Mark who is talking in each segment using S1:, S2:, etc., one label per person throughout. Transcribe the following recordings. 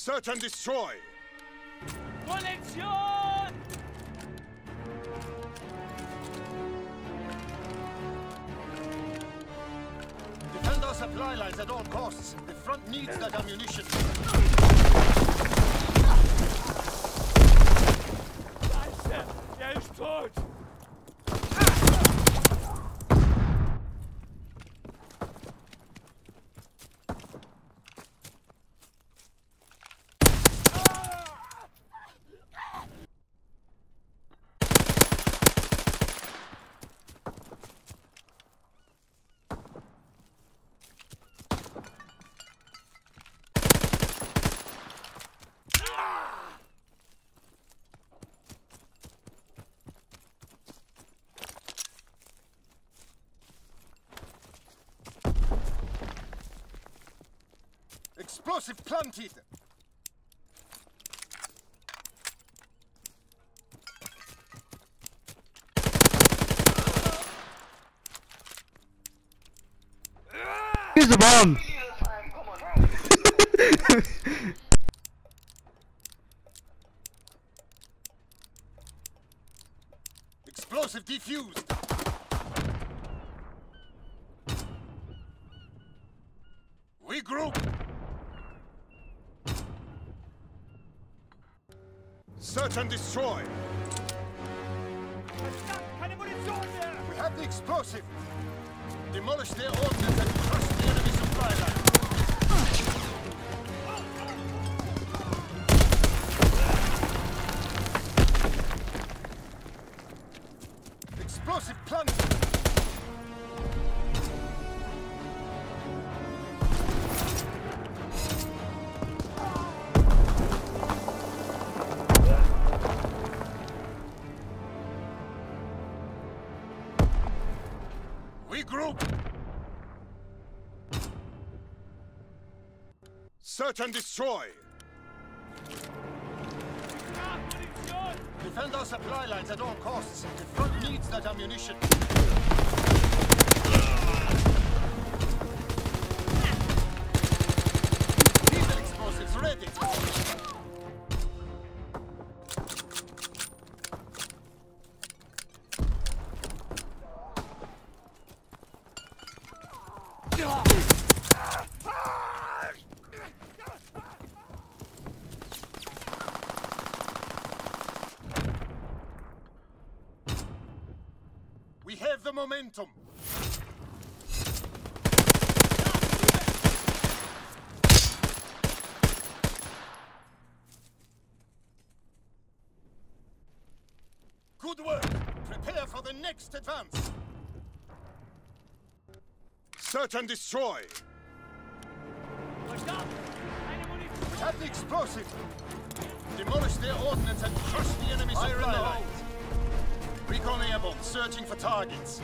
S1: Search and destroy!
S2: Connexion!
S1: Defend our supply lines at all costs. The front needs that ammunition.
S2: Scheiße! Er ist tot!
S1: Explosive planted!
S3: Here's the bomb!
S1: Explosive defused! Regroup! Search and destroy! We have the explosive! Demolish their ordnance and crush the enemy supply line! Explosive planted! Search and destroy! Defend our supply lines at all costs. The front needs that ammunition. We have the momentum. Good work. Prepare for the next advance. Search and destroy.
S2: Munition!
S1: We have the explosive. Demolish their ordnance searching for targets.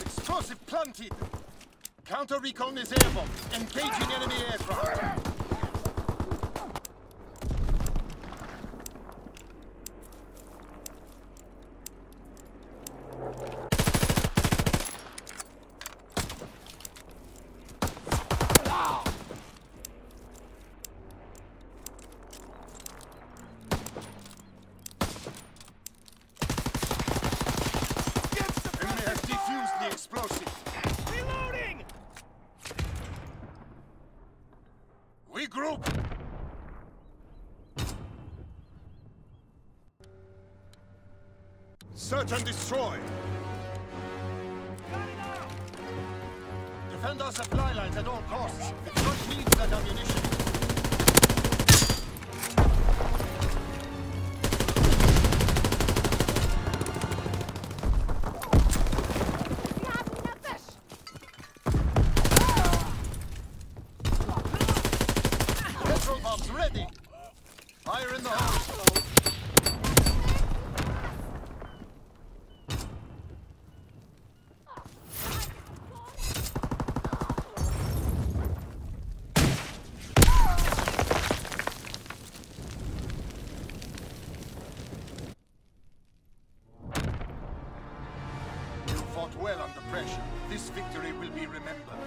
S1: Explosive planted. Counter recon is airborne. Engaging enemy aircraft. Enemy has defused the explosive.
S2: Reloading!
S1: Regroup! Search and destroy! Defend our supply lines at all costs. The front needs that ammunition. Fought well under pressure. This victory will be remembered.